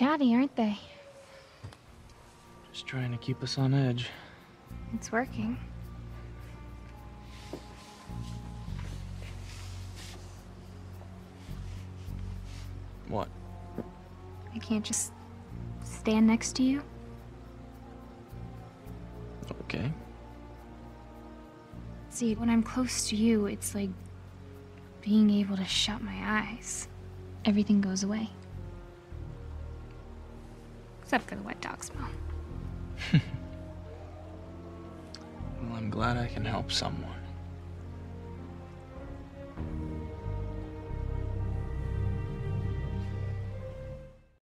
chatty, aren't they? Just trying to keep us on edge. It's working. What? I can't just stand next to you. Okay. See, when I'm close to you, it's like being able to shut my eyes. Everything goes away. Except for the wet dog smell. Well, I'm glad I can help someone.